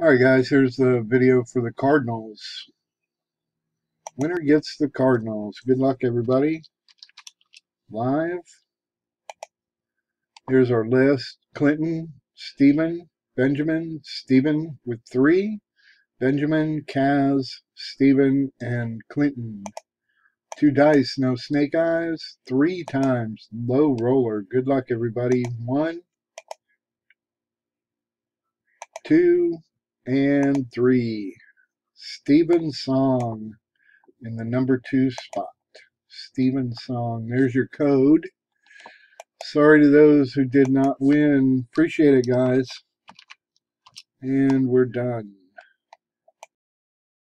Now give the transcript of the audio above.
All right, guys, here's the video for the Cardinals. Winner gets the Cardinals. Good luck, everybody. Live. Here's our list. Clinton, Stephen, Benjamin, Stephen with three. Benjamin, Kaz, Stephen, and Clinton. Two dice, no snake eyes. Three times. Low roller. Good luck, everybody. One, two, and three. Stephen Song in the number two spot. Stephen Song. There's your code. Sorry to those who did not win. Appreciate it, guys. And we're done.